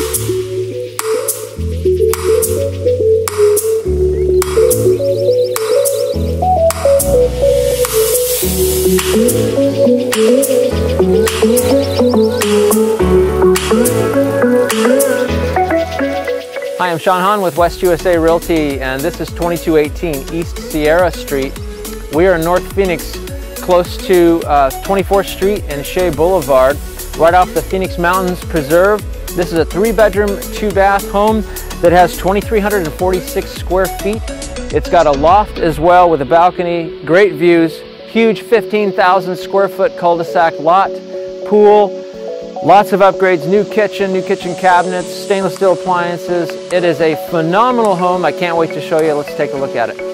Hi, I'm Sean Hahn with West USA Realty, and this is 2218 East Sierra Street. We are in North Phoenix, close to uh, 24th Street and Shea Boulevard, right off the Phoenix Mountains Preserve. This is a three bedroom, two bath home that has 2,346 square feet. It's got a loft as well with a balcony, great views, huge 15,000 square foot cul-de-sac lot, pool, lots of upgrades, new kitchen, new kitchen cabinets, stainless steel appliances. It is a phenomenal home. I can't wait to show you. Let's take a look at it.